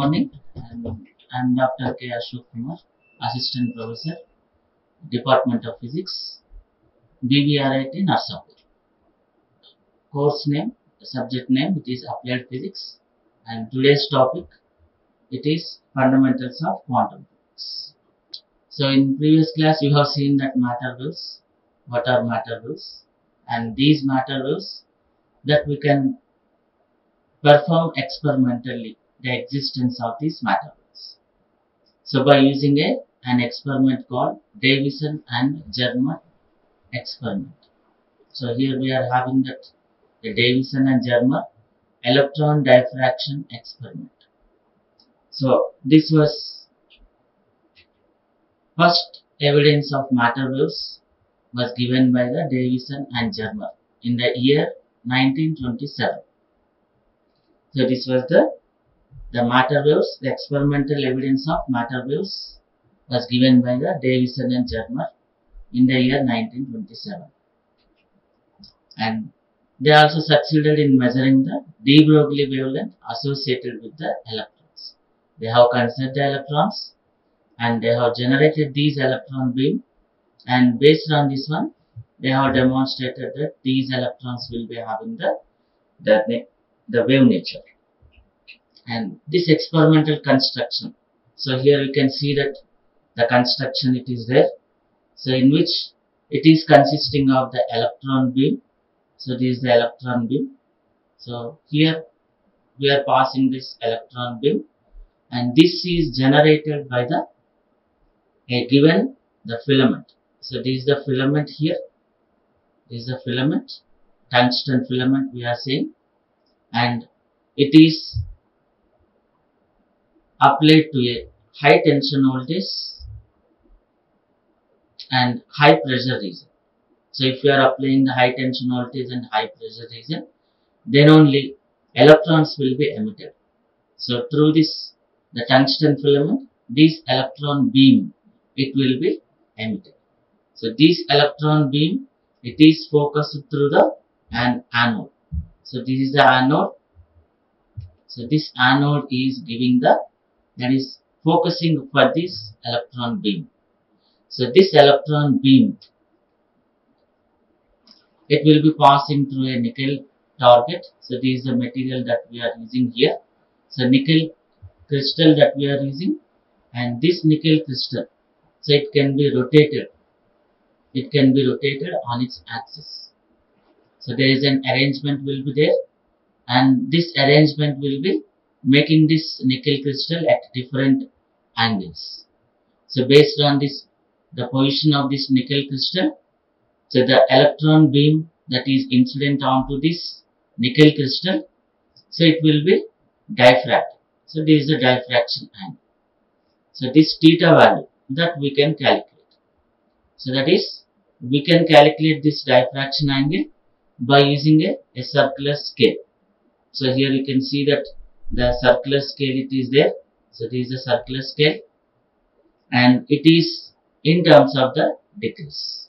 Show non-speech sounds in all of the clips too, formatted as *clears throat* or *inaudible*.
Morning. I'm, I'm Dr. K. Ashok Kumar, Assistant Professor, Department of Physics, BVRIT, Narsapur. Course name, subject name, it is Applied Physics. And today's topic, it is Fundamentals of Quantum Physics. So in previous class, you have seen that matter waves. What are matter waves? And these matter waves that we can perform experimentally the existence of these matter waves. So by using a an experiment called Davisson and Germer experiment. So here we are having that the Davisson and Germer electron diffraction experiment. So this was first evidence of matter waves was given by the Davisson and Germer in the year 1927. So this was the the matter waves, the experimental evidence of matter waves was given by the Davisson and Germer in the year 1927. And they also succeeded in measuring the de Broglie wavelength associated with the electrons. They have considered the electrons and they have generated these electron beam and based on this one they have demonstrated that these electrons will be having the the, the wave nature and this experimental construction. So here you can see that the construction it is there. So in which it is consisting of the electron beam. So this is the electron beam. So here we are passing this electron beam. And this is generated by the a given the filament. So this is the filament here. This is the filament. Tungsten filament we are saying and it is applied to a high tension voltage and high pressure region. So if you are applying the high tension voltage and high pressure region, then only electrons will be emitted. So through this, the tungsten filament, this electron beam, it will be emitted. So this electron beam, it is focused through the an anode. So this is the anode. So this anode is giving the that is focusing for this electron beam. So this electron beam, it will be passing through a nickel target. So this is the material that we are using here. So nickel crystal that we are using and this nickel crystal, so it can be rotated. It can be rotated on its axis. So there is an arrangement will be there and this arrangement will be making this nickel crystal at different angles. So based on this, the position of this nickel crystal, so the electron beam that is incident onto this nickel crystal, so it will be diffract. So this is the diffraction angle. So this theta value that we can calculate. So that is, we can calculate this diffraction angle by using a, a circular scale. So here you can see that the circular scale it is there. So this is a circular scale and it is in terms of the degrees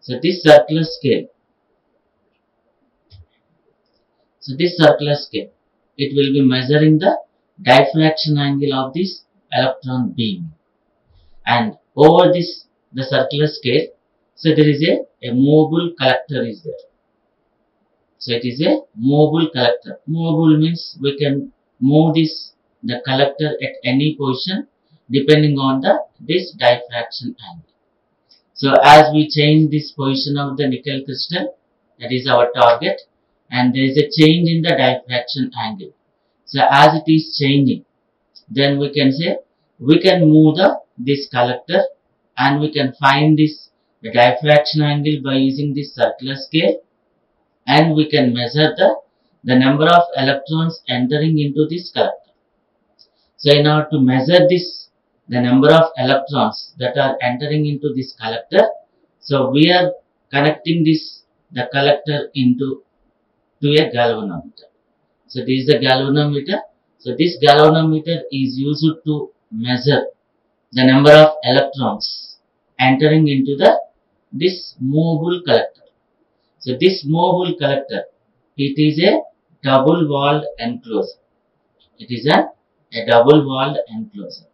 so this circular scale so this circular scale it will be measuring the diffraction angle of this electron beam. And over this the circular scale so there is a, a mobile collector is there it is a mobile collector. Mobile means we can move this the collector at any position depending on the this diffraction angle. So as we change this position of the nickel crystal, that is our target, and there is a change in the diffraction angle. So as it is changing, then we can say we can move the this collector and we can find this diffraction angle by using this circular scale and we can measure the, the number of electrons entering into this collector. So in order to measure this, the number of electrons that are entering into this collector, so we are connecting this, the collector into to a galvanometer. So this is the galvanometer. So this galvanometer is used to measure the number of electrons entering into the this movable collector. So this mobile collector, it is a double walled enclosure. It is a a double walled enclosure.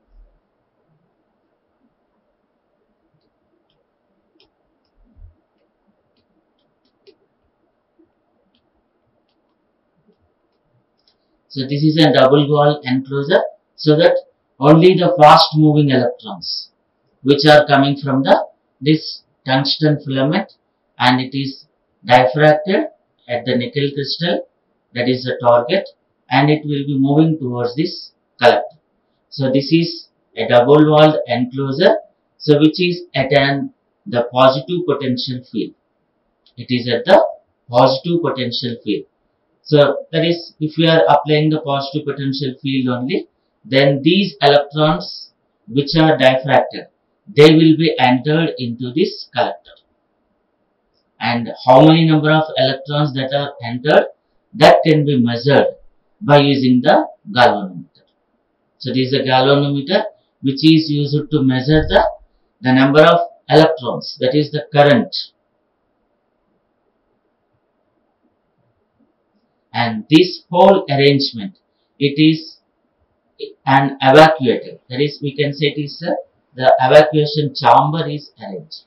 So this is a double wall enclosure so that only the fast moving electrons which are coming from the this tungsten filament and it is diffracted at the nickel crystal that is the target and it will be moving towards this collector. So this is a double walled enclosure so which is at an the positive potential field. It is at the positive potential field. So that is if we are applying the positive potential field only then these electrons which are diffracted they will be entered into this collector and how many number of electrons that are entered? That can be measured by using the galvanometer. So this is a galvanometer which is used to measure the, the number of electrons that is the current. And this whole arrangement it is an evacuator. That is we can say it is a, the evacuation chamber is arranged.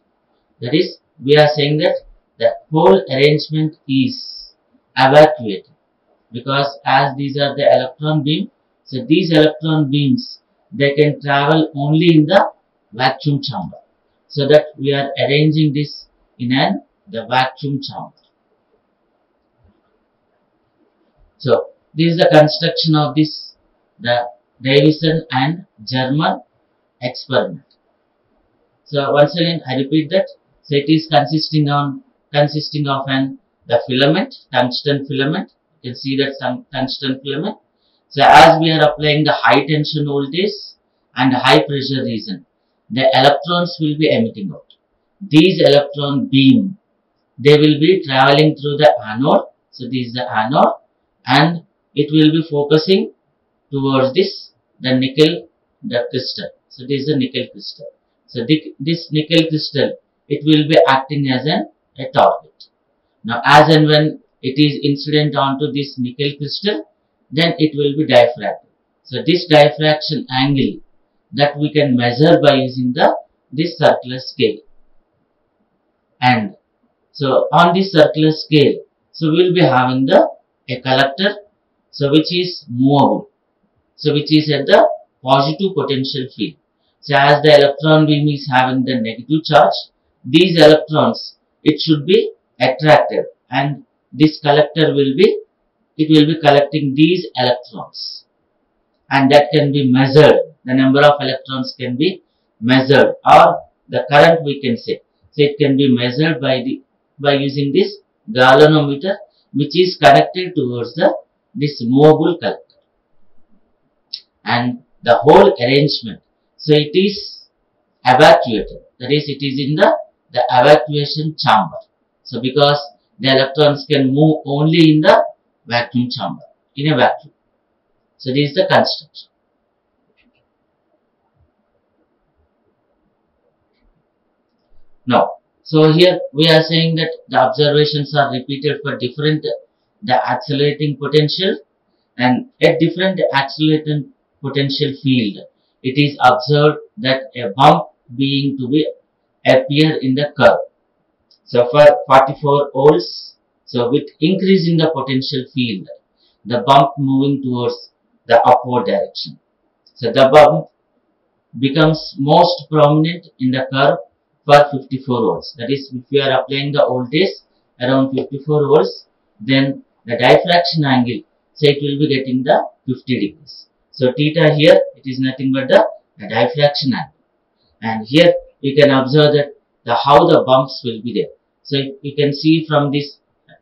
That is we are saying that the whole arrangement is evacuated because as these are the electron beam so these electron beams they can travel only in the vacuum chamber. So that we are arranging this in an the vacuum chamber. So this is the construction of this the Davisson and Germer experiment. So once again I repeat that so it is consisting on consisting of an the filament tungsten filament. You can see that tungsten filament. So as we are applying the high tension voltage and high pressure region the electrons will be emitting out. These electron beam they will be traveling through the anode. So this is the anode. And it will be focusing towards this the nickel the crystal. So this is the nickel crystal. So this nickel crystal it will be acting as an a target now as and when it is incident onto this nickel crystal then it will be diffracted. So this diffraction angle that we can measure by using the this circular scale. And so on this circular scale so we will be having the a collector so which is movable. So which is at the positive potential field. So as the electron beam is having the negative charge these electrons it should be attracted and this collector will be it will be collecting these electrons. And that can be measured. The number of electrons can be measured. Or the current we can say. So it can be measured by the by using this galvanometer which is connected towards the this movable collector. And the whole arrangement. So it is evacuated. That is it is in the the evacuation chamber. So because the electrons can move only in the vacuum chamber in a vacuum. So this is the construction. Now so here we are saying that the observations are repeated for different the accelerating potential and at different accelerating potential field. It is observed that a bump being to be appear in the curve. So for 44 volts so with increase in the potential field the bump moving towards the upward direction. So the bump becomes most prominent in the curve for 54 volts that is if we are applying the voltage around 54 volts then the diffraction angle so it will be getting the 50 degrees. So theta here it is nothing but the, the diffraction angle. And here you can observe that the how the bumps will be there. So you can see from this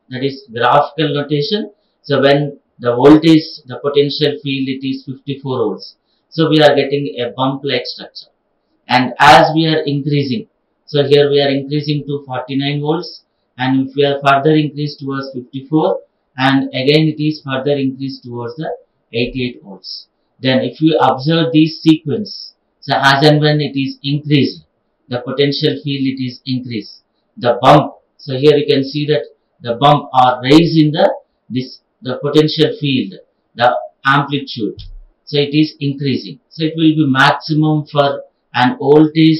that is graphical notation so when the voltage the potential field it is 54 volts. So we are getting a bump like structure. And as we are increasing so here we are increasing to 49 volts and if we are further increased towards 54 and again it is further increased towards the 88 volts. Then if you observe this sequence, so as and when it is increased, the potential field it is increased. The bump, so here you can see that the bump are raised in the this the potential field, the amplitude so it is increasing. So it will be maximum for an voltage,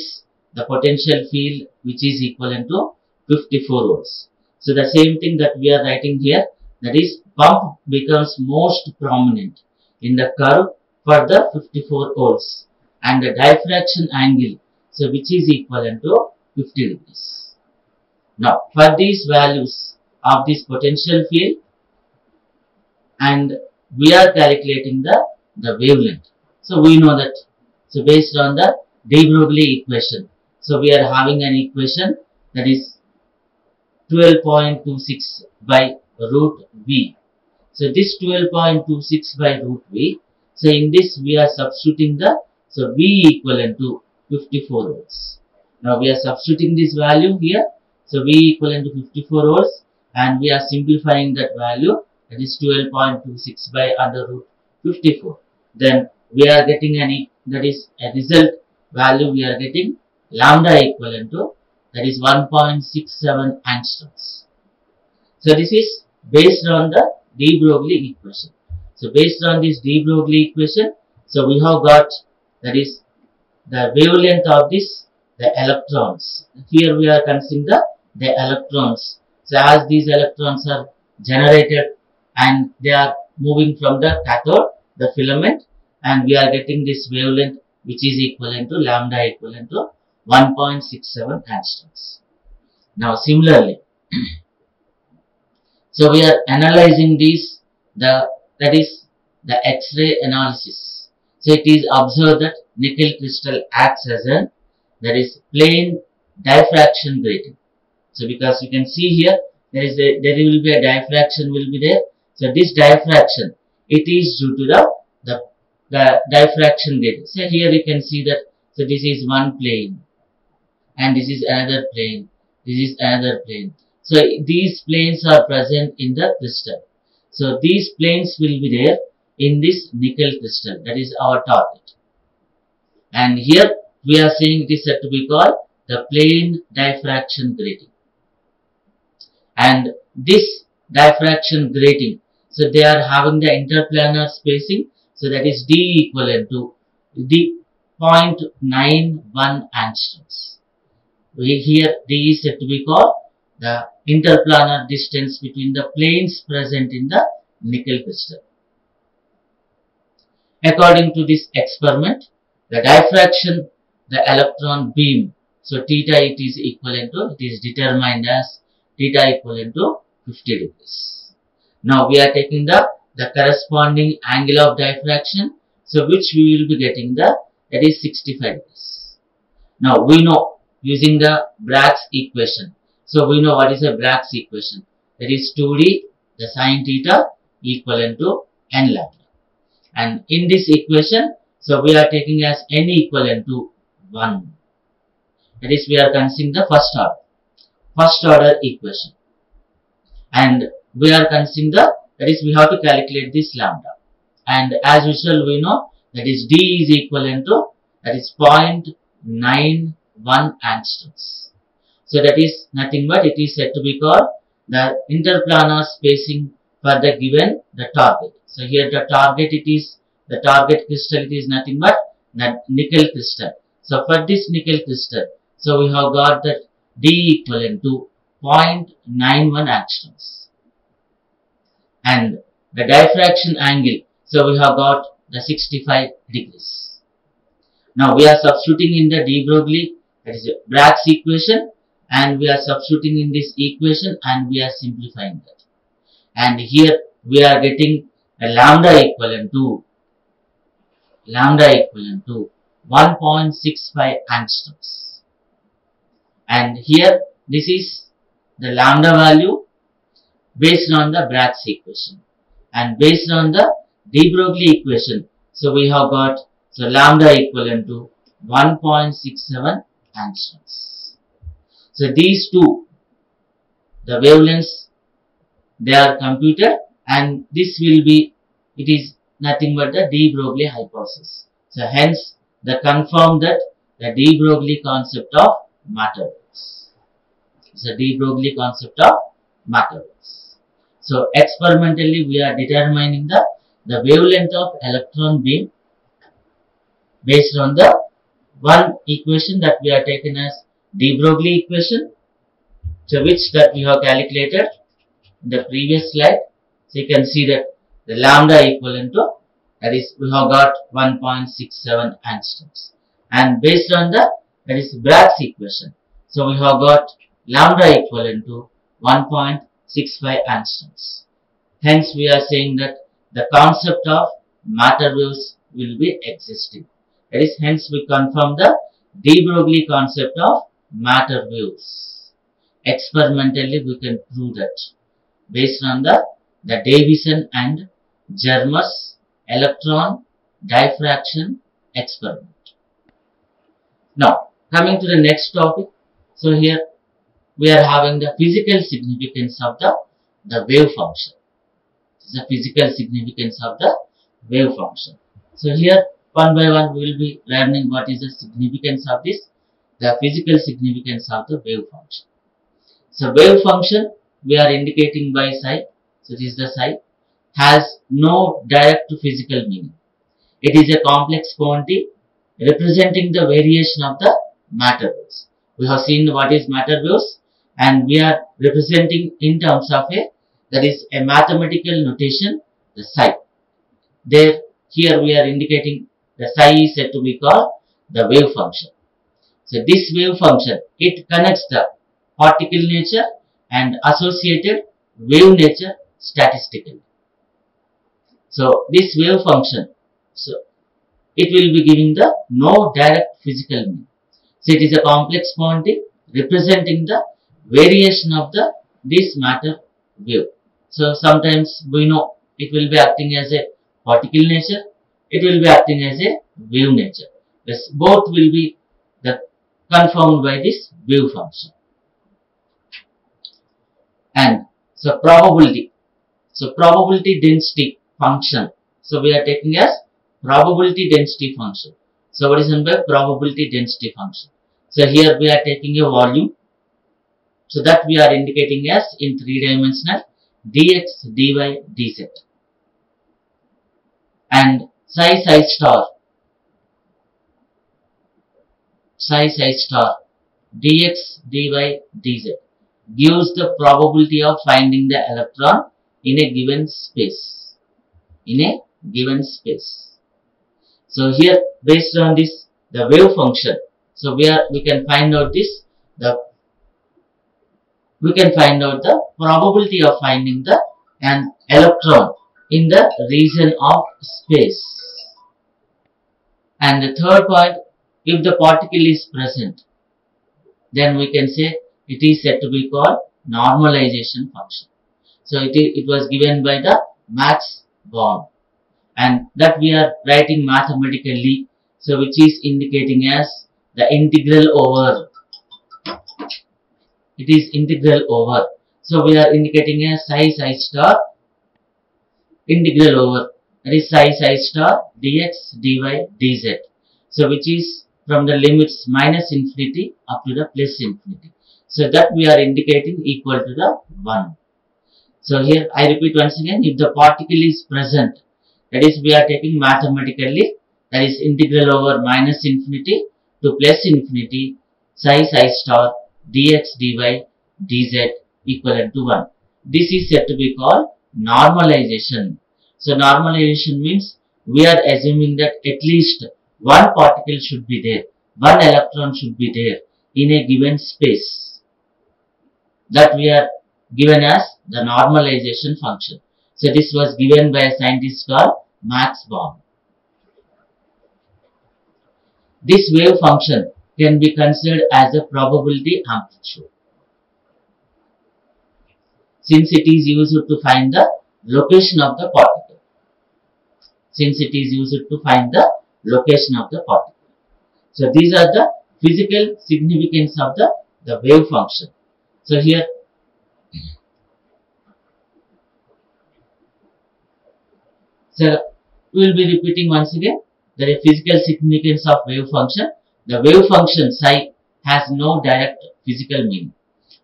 the potential field which is equivalent to 54 volts. So the same thing that we are writing here, that is bump becomes most prominent in the curve for the 54 volts and the diffraction angle, so which is equivalent to 50 degrees. Now, for these values of this potential field and we are calculating the, the wavelength. So, we know that, so based on the de Broglie equation, so we are having an equation that is 12.26 by root V. So, this 12.26 by root V, so in this we are substituting the, so V equivalent to 54 volts. Now, we are substituting this value here so V equivalent to 54 volts and we are simplifying that value that is 12.26 by under root 54. Then we are getting any that is a result value we are getting lambda equivalent to that is 1.67 angstroms. So this is based on the de Broglie equation. So based on this de Broglie equation, so we have got that is the wavelength of this the electrons. Here we are considering the the electrons. So as these electrons are generated and they are moving from the cathode, the filament and we are getting this wavelength which is equivalent to lambda equivalent to 1.67 angstroms. Now similarly, *clears throat* so we are analyzing these, the that is the X-ray analysis. So it is observed that nickel crystal acts as a that is plane diffraction grating. So because you can see here, there is a, there will be a diffraction will be there. So this diffraction, it is due to the, the, the diffraction gate. So here you can see that, so this is one plane and this is another plane. This is another plane. So these planes are present in the crystal. So these planes will be there in this nickel crystal. That is our target. And here we are saying it is said to be called the plane diffraction grating. And this diffraction grating so they are having the interplanar spacing so that is d equivalent to d 0.91 angstroms. We here d is said to be called the interplanar distance between the planes present in the nickel crystal. According to this experiment the diffraction the electron beam so theta it is equivalent to it is determined as theta equivalent to 50 degrees. Now we are taking the, the corresponding angle of diffraction, so which we will be getting the, that is 65 degrees. Now we know using the Bragg's equation. So we know what is a Bragg's equation. That is 2d the sine theta equivalent to n lambda. And in this equation, so we are taking as n equivalent to 1. That is we are considering the first order first order equation. And we are considering the, that is we have to calculate this lambda. And as usual we know that is D is equivalent to, that is 0.91 angstroms. So that is nothing but it is said to be called the interplanar spacing for the given the target. So here the target it is, the target crystal is nothing but nickel crystal. So for this nickel crystal, so we have got that D equivalent to 0.91 angstroms. And the diffraction angle, so we have got the 65 degrees. Now we are substituting in the de Broglie, that is Bragg's equation, and we are substituting in this equation and we are simplifying that. And here we are getting a lambda equivalent to lambda equivalent to 1.65 angstroms. And here this is the lambda value based on the Bragg's equation. And based on the de Broglie equation so we have got so lambda equivalent to 1.67 angstroms. So these two the wavelengths they are computed and this will be it is nothing but the de Broglie hypothesis so hence the confirm that the de Broglie concept of matter. It's a de Broglie concept of matter. So experimentally we are determining the the wavelength of electron beam based on the one equation that we are taken as de Broglie equation so which that we have calculated in the previous slide so you can see that the lambda equivalent to that is we have got 1.67 angstroms. And based on the that is Bragg's equation so we have got lambda equivalent to 1.65 angstroms. Hence we are saying that the concept of matter waves will be existing. That is hence we confirm the de Broglie concept of matter waves. Experimentally we can prove that. Based on the the Davisson and Germer's electron diffraction experiment. Now, coming to the next topic. So here we are having the physical significance of the, the wave function. The physical significance of the wave function. So here one by one we will be learning what is the significance of this, the physical significance of the wave function. So wave function we are indicating by psi, so this is the psi, has no direct physical meaning. It is a complex quantity representing the variation of the matter waves. We have seen what is matter waves and we are representing in terms of a that is a mathematical notation the psi. There here we are indicating the psi is said to be called the wave function. So this wave function it connects the particle nature and associated wave nature statistically. So this wave function, so it will be giving the no direct physical meaning. So it is a complex quantity representing the variation of the this matter wave. So sometimes we know it will be acting as a particle nature, it will be acting as a wave nature. This both will be the confirmed by this wave function. And so probability. So probability density function. So we are taking as probability density function. So what is meant by probability density function? So here we are taking a volume. So that we are indicating as in three dimensional dx, dy, dz. And psi psi star, psi psi star, dx, dy, dz gives the probability of finding the electron in a given space. In a given space. So here based on this the wave function. So we are we can find out this the we can find out the probability of finding the an electron in the region of space. And the third point, if the particle is present, then we can say it is said to be called normalization function. So it, it was given by the Max And that we are writing mathematically so which is indicating as the integral over. It is integral over. So we are indicating as psi psi star integral over. That is psi psi star dx dy dz. So which is from the limits minus infinity up to the plus infinity. So that we are indicating equal to the 1 so here I repeat once again if the particle is present that is we are taking mathematically that is integral over minus infinity to plus infinity psi psi star dx dy dz equivalent to 1. This is said to be called normalization. So normalization means we are assuming that at least one particle should be there, one electron should be there in a given space that we are given as the normalization function. So this was given by a scientist called Max Born. This wave function can be considered as a probability amplitude. Since it is used to find the location of the particle. Since it is used to find the location of the particle. So these are the physical significance of the, the wave function. So here So we will be repeating once again the physical significance of wave function. The wave function psi has no direct physical meaning.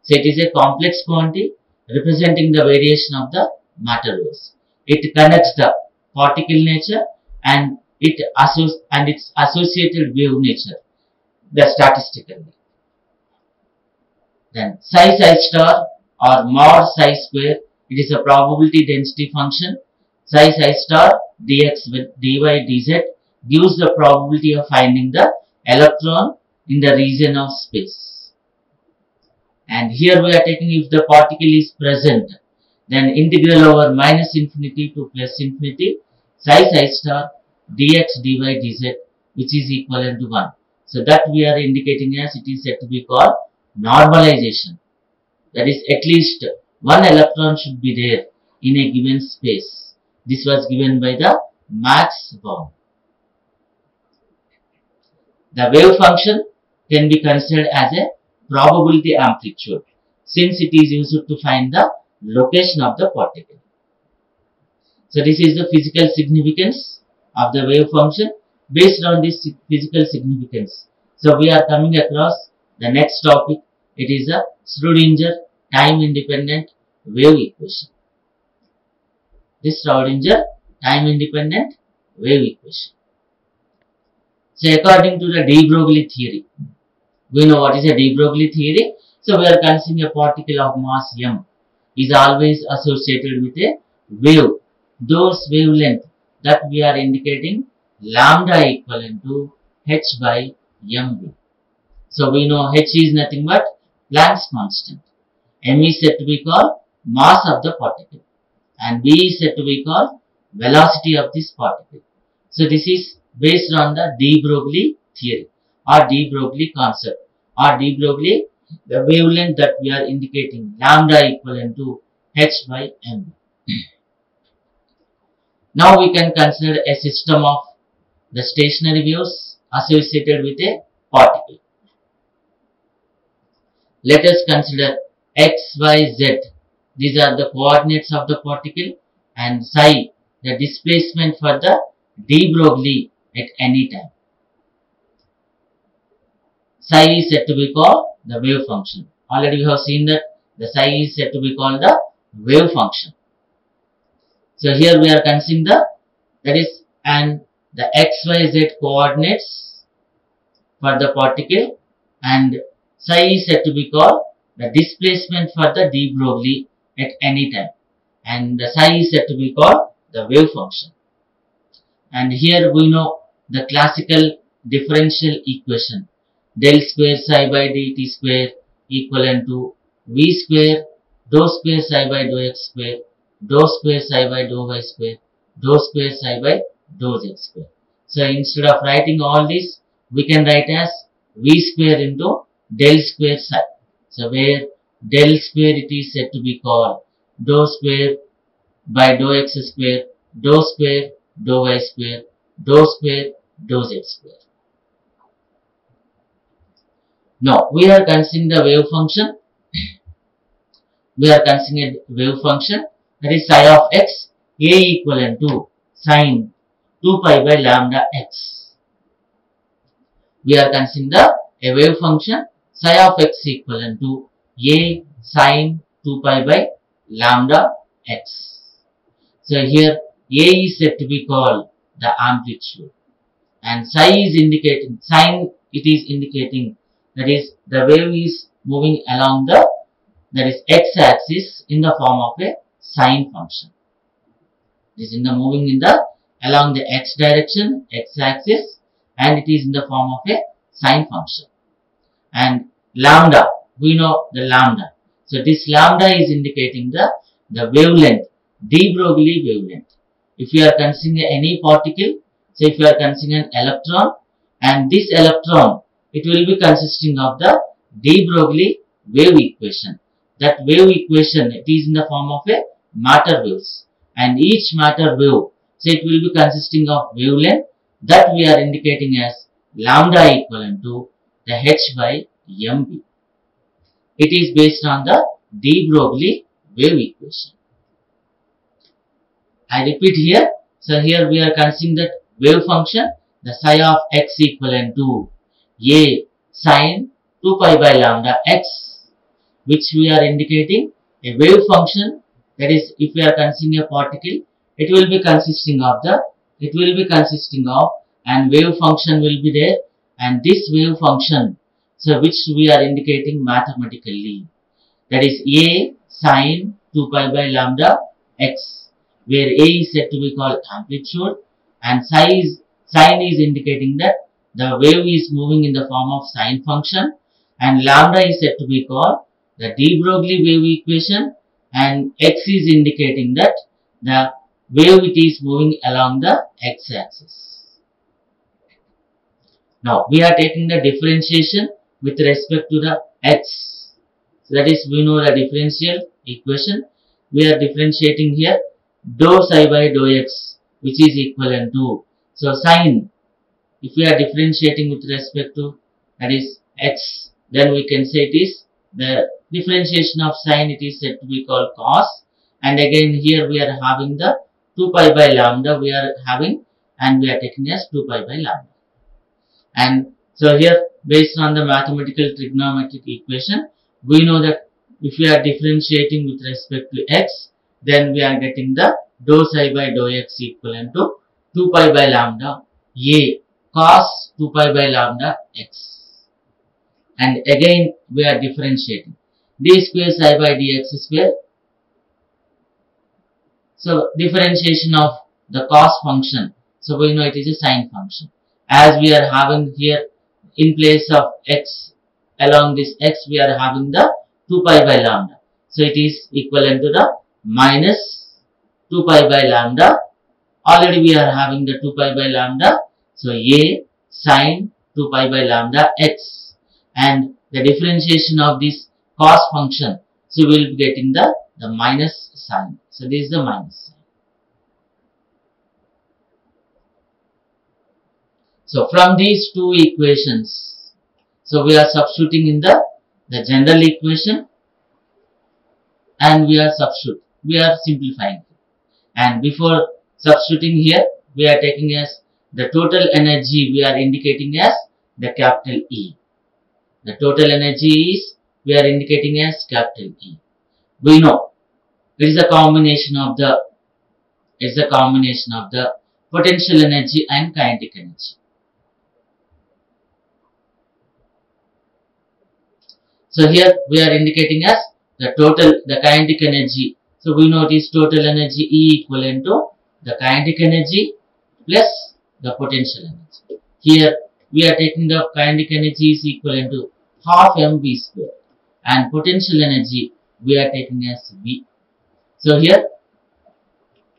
So it is a complex quantity representing the variation of the matter waves. It connects the particle nature and it and its associated wave nature, the statistically. Then psi psi star or mod psi square, it is a probability density function. Psi psi star dx with dy dz gives the probability of finding the electron in the region of space. And here we are taking if the particle is present, then integral over minus infinity to plus infinity psi psi star dx dy dz which is equivalent to 1. So that we are indicating as it is said to be called normalization. That is at least one electron should be there in a given space. This was given by the Max Born. The wave function can be considered as a probability amplitude since it is used to find the location of the particle. So this is the physical significance of the wave function based on this physical significance. So we are coming across the next topic. It is a Schrodinger time independent wave equation. This Schrodinger time independent wave equation. So according to the de Broglie theory, we know what is a de Broglie theory. So we are considering a particle of mass m is always associated with a wave. Those wavelength that we are indicating lambda equivalent to h by mv. So we know h is nothing but Planck's constant. m is said to be called mass of the particle and v is said to be called velocity of this particle. So this is based on the de Broglie theory or de Broglie concept or de Broglie the wavelength that we are indicating lambda equivalent to h by m. *clears throat* Now we can consider a system of the stationary waves associated with a particle. Let us consider x, y, z. These are the coordinates of the particle and psi the displacement for the de Broglie at any time. Psi is said to be called the wave function. Already we have seen that the psi is said to be called the wave function. So here we are considering the that is and the xyz coordinates for the particle and psi is said to be called the displacement for the de Broglie at any time and the psi is said to be called the wave function. And here we know the classical differential equation del square psi by dt square equivalent to v square dou square psi by dou x square dou square psi by dou y square dou square psi by dou z square. So instead of writing all this, we can write as v square into del square psi. So where del square it is said to be called dou square by dou x square dou square dou y square dou square dou z square. Now we are considering the wave function. we are considering a wave function that is psi of x a equivalent to sine 2 pi by lambda x. We are considering the a wave function psi of x equivalent to a sine 2 pi by lambda x. So here a is said to be called the amplitude and psi is indicating sine it is indicating that is the wave is moving along the that is x axis in the form of a sine function. This is in the moving in the along the x direction x axis and it is in the form of a sine function. And lambda we know the lambda. So this lambda is indicating the the wavelength de Broglie wavelength. If you are considering any particle, so if you are considering an electron and this electron it will be consisting of the de Broglie wave equation. That wave equation it is in the form of a matter waves and each matter wave so it will be consisting of wavelength that we are indicating as lambda equivalent to the h by mv. It is based on the de Broglie wave equation. I repeat here. So here we are considering that wave function the psi of x equivalent to a sine 2 pi by lambda x which we are indicating a wave function that is if we are considering a particle it will be consisting of the, it will be consisting of and wave function will be there and this wave function, so which we are indicating mathematically. That is A sine 2 pi by lambda x, where A is said to be called amplitude and psi is, sine is indicating that the wave is moving in the form of sine function and lambda is said to be called the de Broglie wave equation and x is indicating that the wave it is moving along the x-axis. Now we are taking the differentiation with respect to the x. So that is we know the differential equation. We are differentiating here dou psi by dou x which is equivalent to so sine if we are differentiating with respect to that is x then we can say it is the differentiation of sine it is said to be called cos and again here we are having the 2 pi by lambda we are having and we are taking as 2 pi by lambda and so here based on the mathematical trigonometric equation we know that if we are differentiating with respect to x then we are getting the dou psi by dou x equivalent to 2 pi by lambda a cos 2 pi by lambda x. And again we are differentiating. d square psi by dx square. So differentiation of the cos function. So we know it is a sine function. As we are having here in place of x along this x we are having the 2 pi by lambda. So it is equivalent to the minus 2 pi by lambda. Already we are having the 2 pi by lambda. So a sine 2 pi by lambda x. And the differentiation of this cos function so we will be getting the the minus sign. So this is the minus sign so from these two equations so we are substituting in the the general equation and we are substitute we are simplifying and before substituting here we are taking as the total energy we are indicating as the capital E the total energy is we are indicating as capital E. We know it is a combination of the it is a combination of the potential energy and kinetic energy. So here we are indicating as the total the kinetic energy. So we know it is total energy E equivalent to the kinetic energy plus the potential energy. Here we are taking the kinetic energy is equivalent to half mv square and potential energy we are taking as v. So here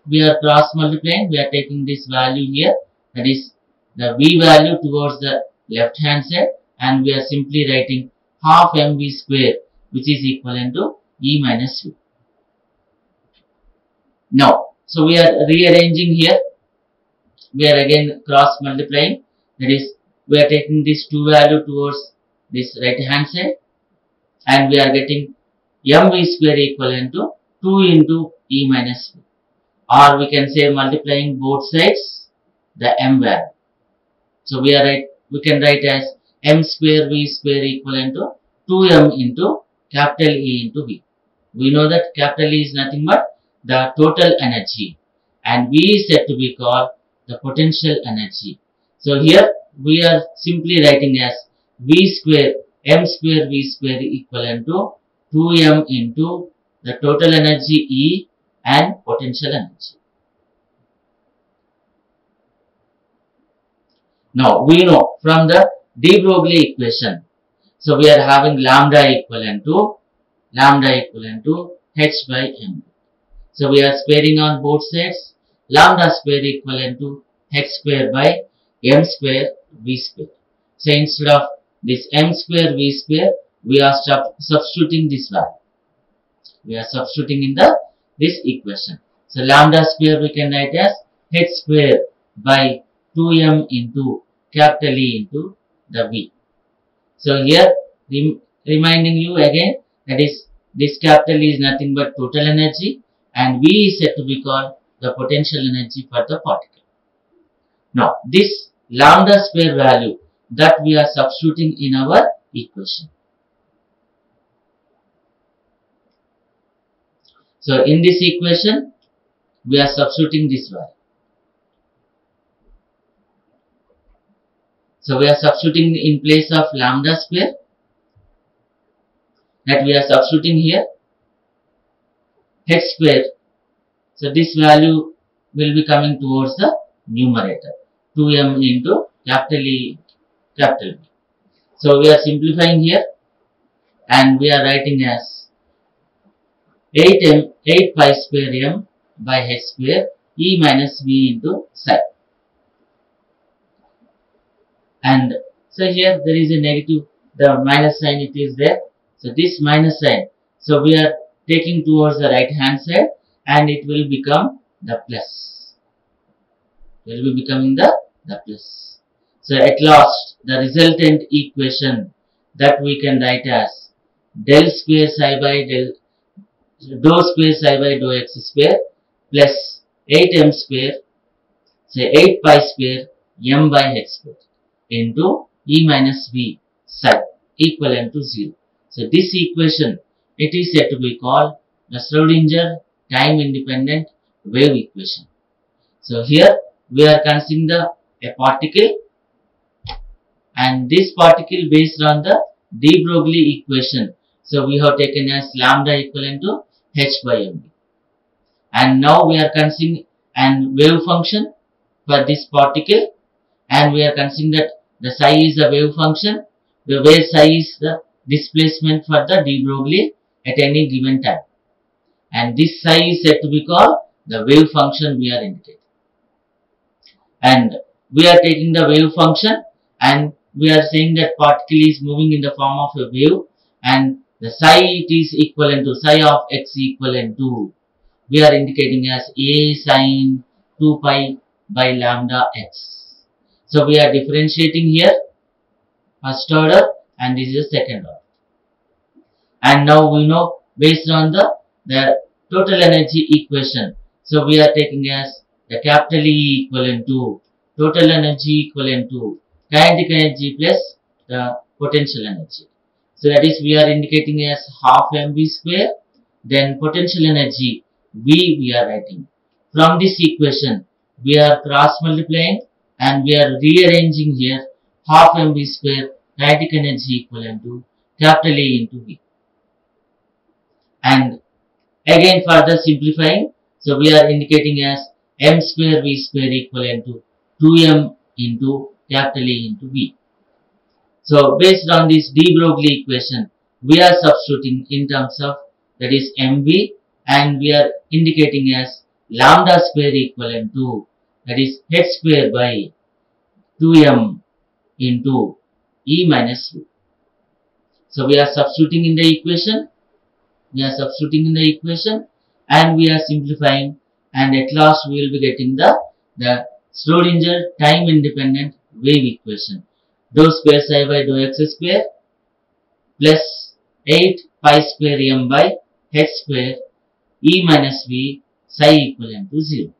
we are cross multiplying we are taking this value here that is the v value towards the left hand side and we are simply writing half mv square which is equivalent to e minus v. Now so we are rearranging here we are again cross multiplying that is we are taking this 2 value towards this right hand side and we are getting mv square equivalent to 2 into e minus v or we can say multiplying both sides the m value. So we are right we can write as m square v square equivalent to 2m into capital E into v. We know that capital E is nothing but the total energy and v is said to be called the potential energy. So here we are simply writing as v square m square v square equivalent to 2m into the total energy E and potential energy. Now we know from the de Broglie equation. So we are having lambda equivalent to lambda equivalent to h by m. So we are squaring on both sides lambda square equivalent to h square by m square v square. So instead of this m square v square we are substituting this value. We are substituting in the this equation. So lambda square we can write as h square by 2m into capital E into the v. So here rem reminding you again that is this capital is nothing but total energy and v is said to be called the potential energy for the particle. Now this lambda square value that we are substituting in our equation. So in this equation we are substituting this value. So we are substituting in place of lambda square that we are substituting here h square. So this value will be coming towards the numerator 2m into capital E capital V. So we are simplifying here and we are writing as 8m 8 pi square m by h square e minus v into psi. And so here there is a negative, the minus sign it is there. So this minus sign, so we are taking towards the right hand side and it will become the plus. It will be becoming the, the plus. So at last the resultant equation that we can write as del square psi by del dou square psi by dou x square plus 8m square say 8 pi square m by h square into e minus v psi equivalent to 0. So this equation it is said to be called the Schrodinger time independent wave equation. So here we are considering the a particle and this particle based on the de Broglie equation. So we have taken as lambda equivalent to h by mv. And now we are considering an wave function for this particle and we are considering that the psi is the wave function The where psi is the displacement for the de Broglie at any given time. And this psi is said to be called the wave function we are indicating. And we are taking the wave function and we are saying that particle is moving in the form of a wave and the psi it is equivalent to psi of x equivalent to we are indicating as a sine 2 pi by lambda x. So we are differentiating here first order and this is second order. And now we know based on the, the total energy equation. So we are taking as the capital E equivalent to total energy equivalent to kinetic energy plus the potential energy. So that is we are indicating as half mv square then potential energy V we are writing. From this equation we are cross multiplying and we are rearranging here half mv square kinetic energy equivalent to capital E into V. And again further simplifying so we are indicating as m square v square equivalent to 2m into capital E into V. So based on this de Broglie equation, we are substituting in terms of that is mv and we are indicating as lambda square equivalent to that is h square by 2m into e minus v. So we are substituting in the equation, we are substituting in the equation and we are simplifying and at last we will be getting the, the Schrodinger time independent wave equation dou square psi by dou x square plus 8 pi square m by h square e minus v psi equivalent to 0.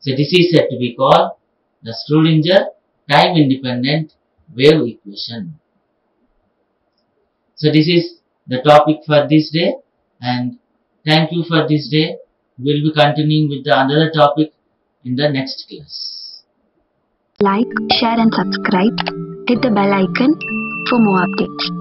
So this is said to be called the Schrodinger time independent wave equation. So this is the topic for this day and thank you for this day. We will be continuing with the another topic in the next class. Like, share and subscribe. Hit the bell icon for more updates.